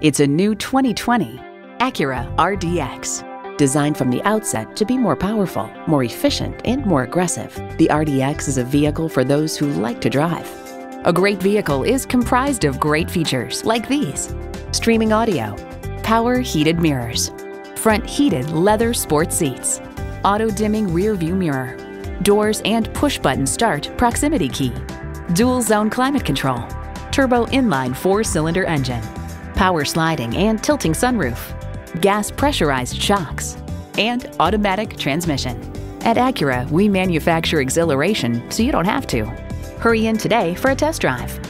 It's a new 2020 Acura RDX. Designed from the outset to be more powerful, more efficient, and more aggressive, the RDX is a vehicle for those who like to drive. A great vehicle is comprised of great features like these streaming audio, power heated mirrors, front heated leather sports seats, auto dimming rear view mirror, doors and push button start proximity key, dual zone climate control, turbo inline four cylinder engine, power sliding and tilting sunroof, gas pressurized shocks, and automatic transmission. At Acura, we manufacture exhilaration so you don't have to. Hurry in today for a test drive.